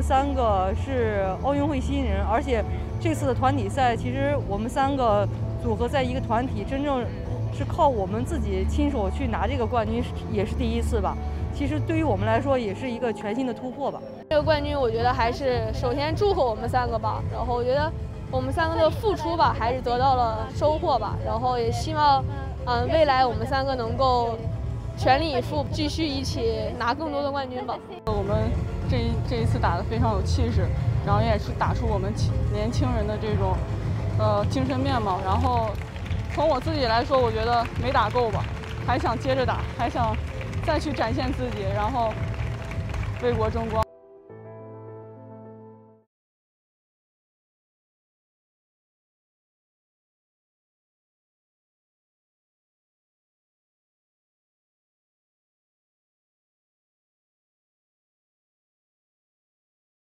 们三个是奥运会新人，而且这次的团体赛，其实我们三个组合在一个团体，真正是靠我们自己亲手去拿这个冠军，也是第一次吧。其实对于我们来说，也是一个全新的突破吧。这个冠军，我觉得还是首先祝贺我们三个吧。然后我觉得我们三个的付出吧，还是得到了收获吧。然后也希望，嗯，未来我们三个能够全力以赴，继续一起拿更多的冠军吧。我们这一这一次打得非常有气势，然后也是打出我们青年轻人的这种呃精神面貌。然后从我自己来说，我觉得没打够吧，还想接着打，还想再去展现自己，然后为国争光。